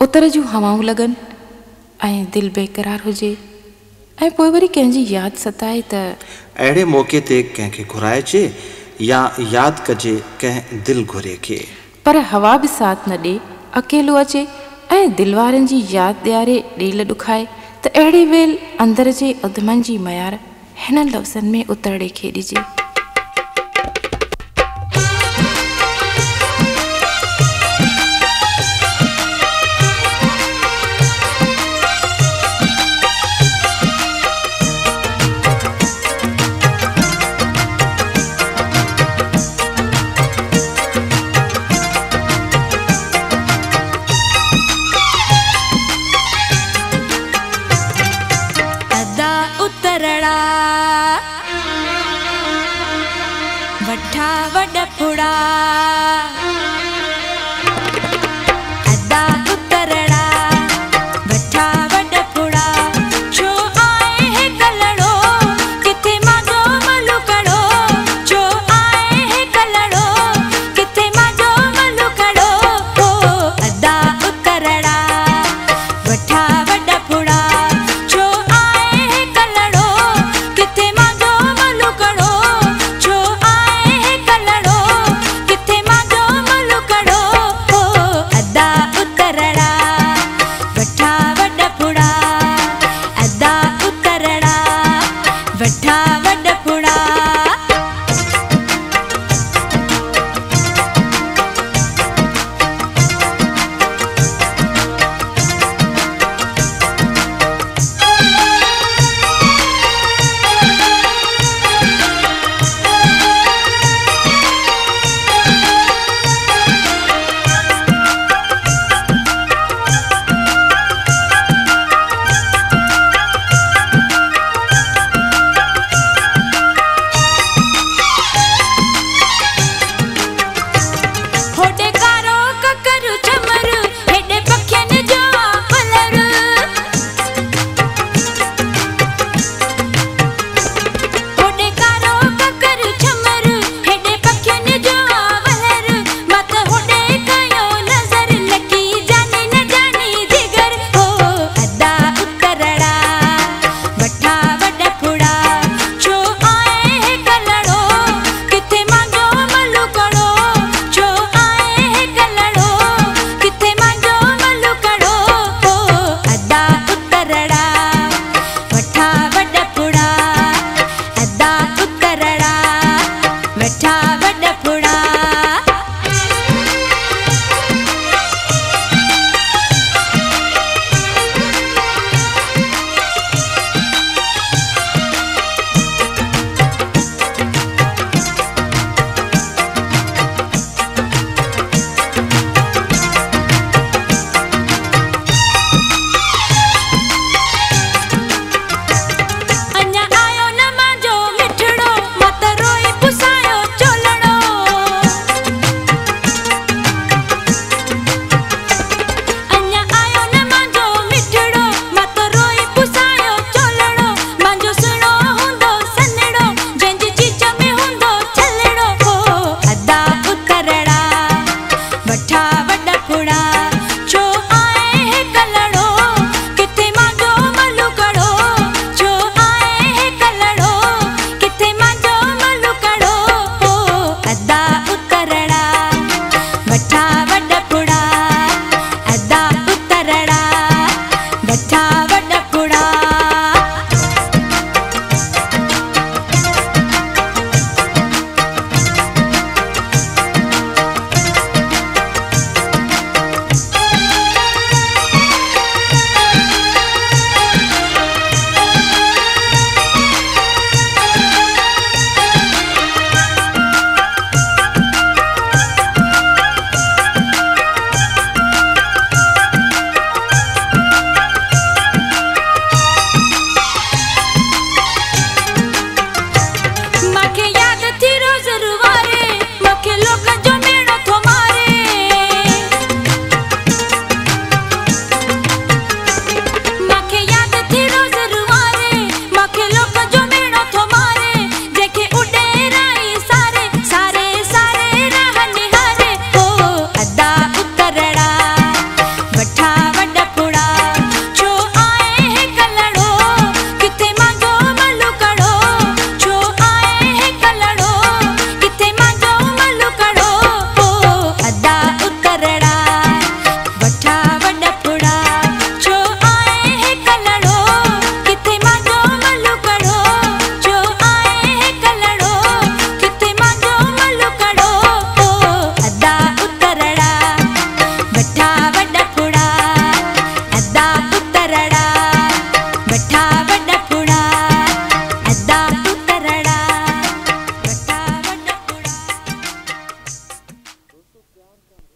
उतर जूं हवाऊं लॻनि ऐं दिलि बेक़रार हुजे। ऐं पोइ वरी कंहिंजी यादि सताए त अहिड़े मौक़े ते कंहिंखे घुराइजे या यादि कजे कंहिं दिलि घुरे खे। पर हवा बि साथ न ॾे अकेलो अचे ऐं दिलि वारनि जी यादि ॾियारे ॾेल ॾुखाए त अहिड़ी वेल अंदर जे उधमनि जी मयार हिन लफ़्ज़नि में उतरड़े खे ॾिजे। वठा वॾ फुड़ा वडपुणा